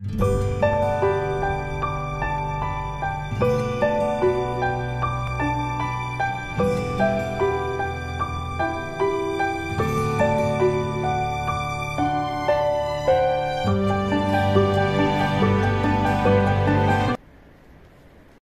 you